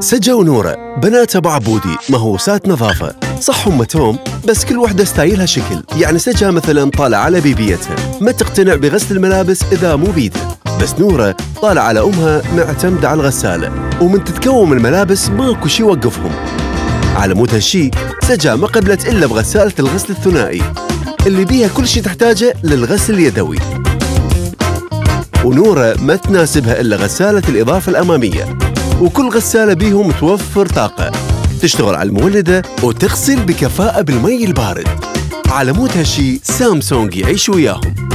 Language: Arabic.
سجا ونورة بنات أبو عبودي مهووسات نظافة. صح هم توم؟ بس كل وحدة ستايلها شكل. يعني سجا مثلا طالع على بيبيتها. ما تقتنع بغسل الملابس إذا مو بيدها بس نورة طالع على أمها معتمدة على الغسالة. ومن تتكوم الملابس ماكو شي يوقفهم. على مود هالشي سجا ما قبلت إلا بغسالة الغسل الثنائي. اللي بيها كل شي تحتاجه للغسل اليدوي. ونورة ما تناسبها إلا غسالة الإضافة الأمامية. وكل غسالة بيهم متوفر طاقة. تشتغل على المولدة وتغسل بكفاءة بالمي البارد. على مود هالشي سامسونج يعيش وياهم.